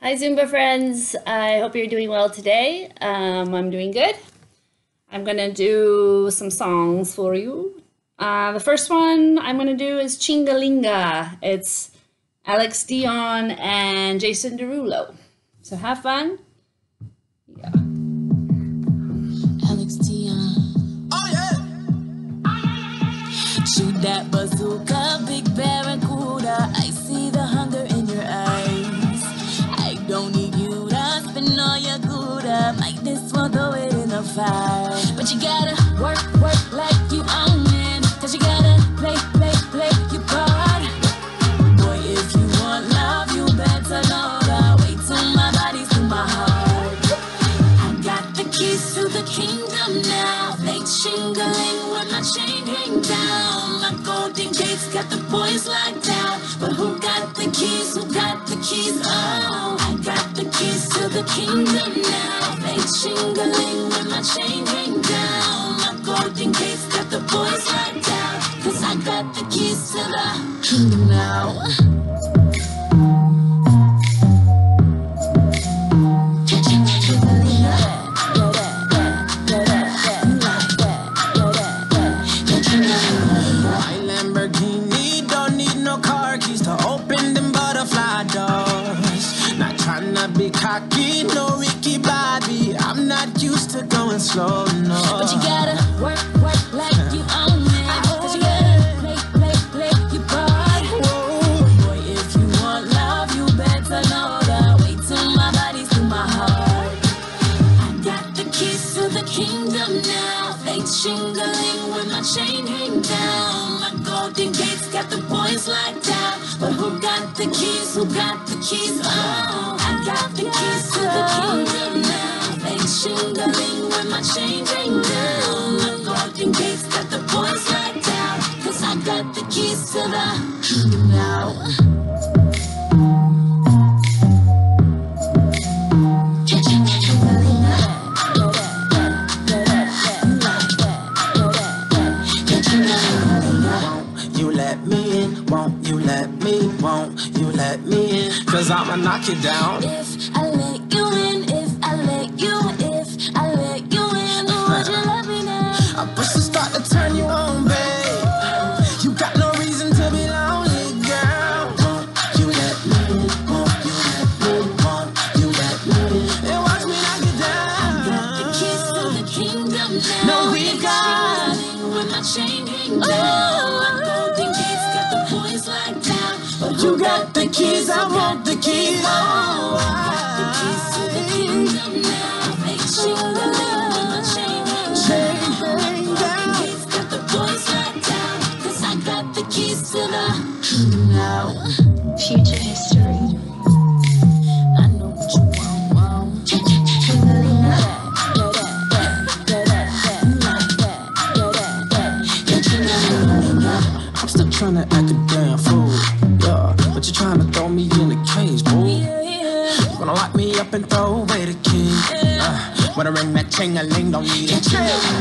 Hi, Zumba friends. I hope you're doing well today. Um, I'm doing good. I'm going to do some songs for you. Uh, the first one I'm going to do is Chingalinga. It's Alyxx Dion and Jason Derulo. So have fun. Yeah. Alyxx Dion. Oh yeah. Shoot that bazooka, big barracuda. I the. But you gotta work, work like you own it. Cause you gotta play, play, play your part. Boy, if you want love, you better know that. Wait till my body's to my heart. I got the keys to the kingdom now. They shingling when my chain hang down. My golden gates got the boys locked down. The kingdom now. They shingling when my chain hang down. My golden gates got the boys locked down. Cause I got the keys to the kingdom now. Cocky, no Ricky Bobby. I'm not used to going slow, no. But you gotta work, work like you own it. Cause you gotta play, play, play your part. Boy, if you want love, you better know that. Wait till my body's to my heart. I got the keys to the kingdom now. They shingling when my chain hang down. My golden gates got the boys locked down. But who got the keys? Who got the keys? Oh, got the keys to the kingdom now. They shingling when my chain hang down. My golden gates got the boys locked down. Cause I got the keys to the kingdom now. You let me in, won't you let me, won't let me in? Cause I'ma knock it down. If I let you You got the keys, I want the keys. Oh, the keys to the kingdom now. They shingling when my chain hang down. Hang down. Gates got the boys locked down. 'Cause I got the keys to the now. Future history. I know what you want, want. I'm still trying to act a up and throw away the key. Uh, wanna ring that ching a ling, don't need a ching.